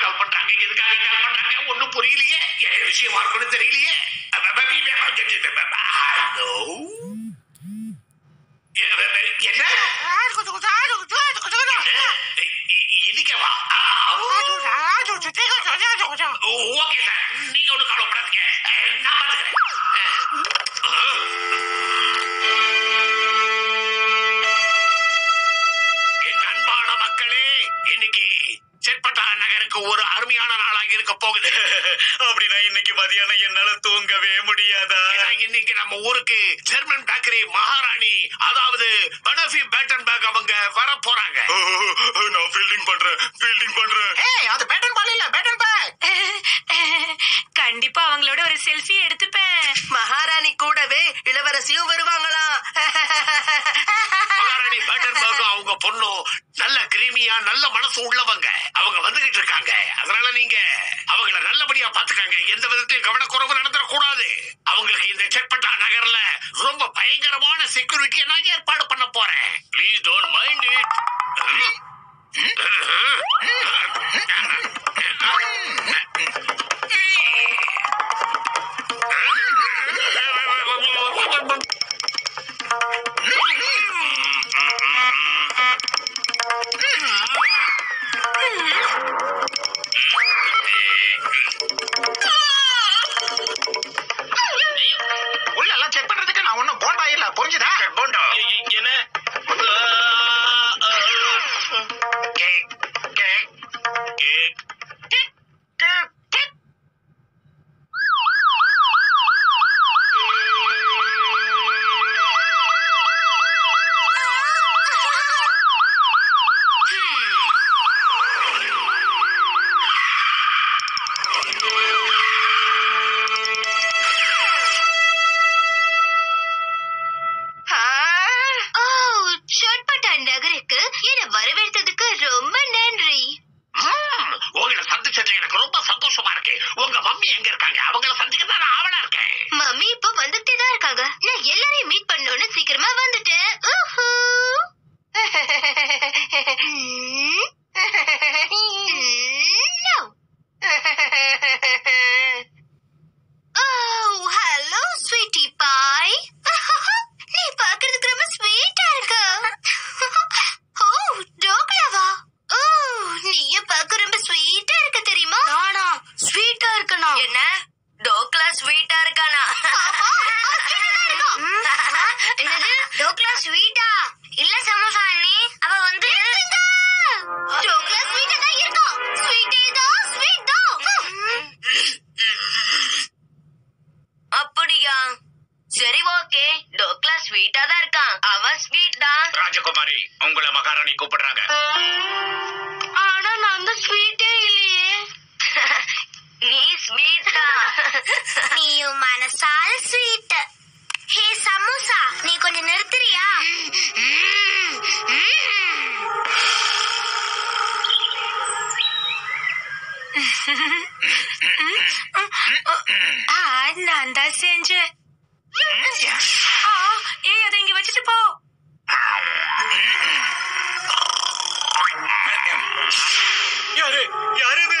கால் பண்றாங்க எதுக்காக கால் பண்றாங்க ஒண்ணும் புரியலையே ஏன் விஷயமா இருக்கும்னு தெரியலையே நீங்க ஒண்ணு கவலைப்படாதீங்க நான் அருமையான நாளாக இருக்க போகுது. அப்படின்னா இன்னைக்கு மதியானம் என்னால தூங்கவே முடியாதா? ஏன்னா இன்னைக்கு நம்ம ஊருக்கு ஜெர்மன் பேக்கரி மகாராணி அதாவது பனஃபி பேட்டன் பேக் அவங்க வர போறாங்க நான் ஃபீல்டிங் பண்றேன் ஃபீல்டிங் பண்றேன். ஏய் அது பேட்டன் பால் இல்ல பேட்டன் பேக் கண்டிப்பா அவங்களோட ஒரு செல்ஃபி எடுத்துப்பேன். மகாராணி கூடவே இளவரசியும் வருவாங்களா? மகாராணி பேட்டன் பேக் அவங்க பொண்ணும் நல்ல கிரீமியா நல்ல மனசு உள்ளவங்க அவங்க வந்துகிட்டு இருக்காங்க அதனால நீங்க அவங்கள நல்லபடியா பாத்துக்கங்க எந்த விதத்திலும் கவனக்குறைவு நடந்துடக்கூடாது அவங்களுக்கு இந்த செக்பட்டா நகர்ல ரொம்ப பயங்கரமான செக்யூரிட்டியை நான் ஏற்பாடு பண்ண எங்க இருக்காங்க? அவங்கள சந்திக்க தான் ஆவலா சரி ஓகே டோக்லா ஸ்வீட்டா தான் இருக்கான். அவன் ஸ்வீட் தான் ராஜகுமாரி உங்களை மகாராணி கூப்பிடுறாங்க. ஆனா நான் தான் ஸ்வீட்டே இல்லையே. நீ ஸ்வீட் தான் நீயும் மனசால ஸ்வீட் ஹே சமோசா நீ கொஞ்சம் நிறுத்துறியா ஆ, நான் தான் செஞ்சேன் ஆ, ஏய் அதை இங்க வச்சுட்டு போ யாரு யாரு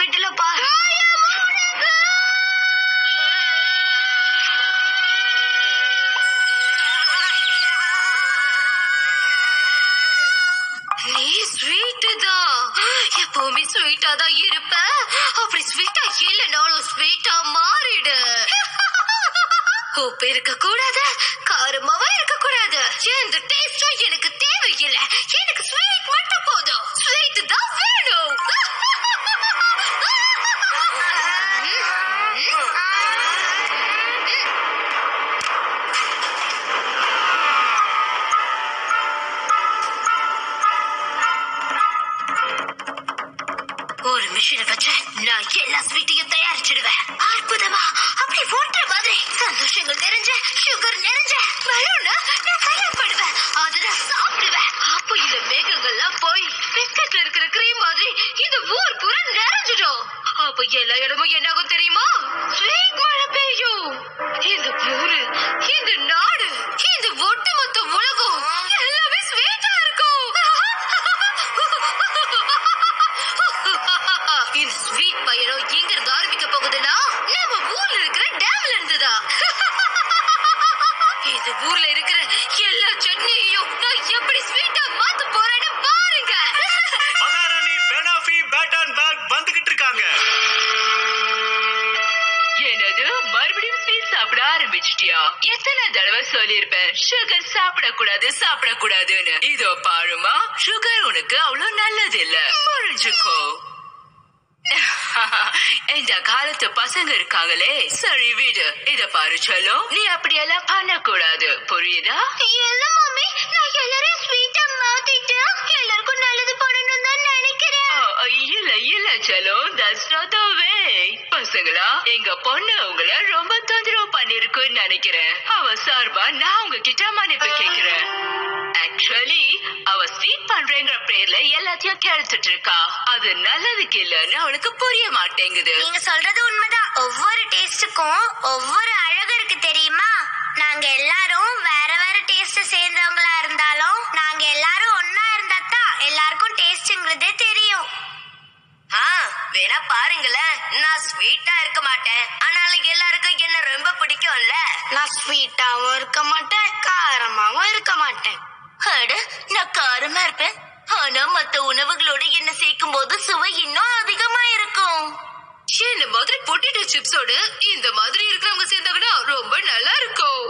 வேலை நீ ஸ்வீட் தான் எப்பவுமே ஸ்வீட்டா தான் இருப்ப. அப்படி ஸ்வீட்டா இல்லைனாலும் ஸ்வீட்டா மாறிடு. கூப்பிருக்க கூடாது ஸ்வீட் பயணம் எங்க இருந்து ஆரம்பிக்க போகுதுன்னா நம்ம ஊர்ல இருக்கிற டேம்ல இருந்துதான் இந்த ஊர்ல இருக்கிற எல்லா சட்னியையும் நான் எப்படி ஸ்வீட்டா மாத்த போறேன்னு பாருங்க. மகாராணி பெனாஃபி பேட்டான் பேக் வந்துகிட்டு இருக்காங்க. என்னது மறுபடியும் ஸ்வீட் சாப்பிட ஆரம்பிச்சிட்டியா? எத்தனை தடவை சொல்லிருப்பேன் சுகர் சாப்பிடக்கூடாது சாப்பிடக்கூடாதுன்னு. இதோ பாருமா சுகர் உனக்கு அவ்வளவு நல்லது இல்ல புரிஞ்சுக்கோ. இந்த காலத்து பசங்க இருக்காங்களே. சரி விடு. இத பாரு சொல்லோ. நீ அப்படியெல்லாம் பண்ணக்கூடாது. புரியுதா? இல்ல மம்மி. நான் எல்லாரையும் ஸ்வீட்டா மாத்திட்டு எல்லாருக்கும் நல்லது பண்ணணும் தான் நினைக்கிறேன். இல்ல இல்ல செலோ தட்ஸ் நாட் த வே பசங்களா எங்க பொண்ணு உங்களை ரொம்ப தொந்தரவு பண்ணிருக்குன்னு நினைக்கிறேன். அவ சார்பா நான் உங்ககிட்ட மன்னிப்பு கேக்குறேன். ஆக்சுவலி பண்றேங்கிற பேர்ல எல்லாத்தையும் கெடுத்துட்டு இருக்கா அது நல்லதுக்கு இல்லன்னு அவளுக்கு புரிய மாட்டேங்குது. நீங்க சொல்றது உண்மைதான். ஒவ்வொரு டேஸ்டுக்கும் ஒவ்வொரு அழகு இருக்கு தெரியுமா? நாங்க எல்லாரும் வேற வேற டேஸ்ட் சேர்ந்தவங்களா இருந்தாலும் நாங்க எல்லாரும் ஒன்னா இருந்தா தான் எல்லாருக்கும் டேஸ்ட்ங்கிறதே தெரியும். ஆ வேணா பாருங்களேன். நான் ஸ்வீட்டா இருக்க மாட்டேன். ஆனாலும் எல்லாருக்கும் என்ன ரொம்ப பிடிக்கும்ல? நான் ஸ்வீட்டாவும் இருக்க மாட்டேன் காரமாவும் இருக்க மாட்டேன் அட நான் காரமா இருப்பேன். ஆனா மத்த உணவுகளோட என்ன சேர்க்கும் போது சுவை இன்னும் அதிகமா இருக்கும். என்ன மாதிரி பொட்டேட்டோ சிப்ஸோட இந்த மாதிரி இருக்கிறவங்க சேர்ந்தாங்கன்னா ரொம்ப நல்லா இருக்கும்.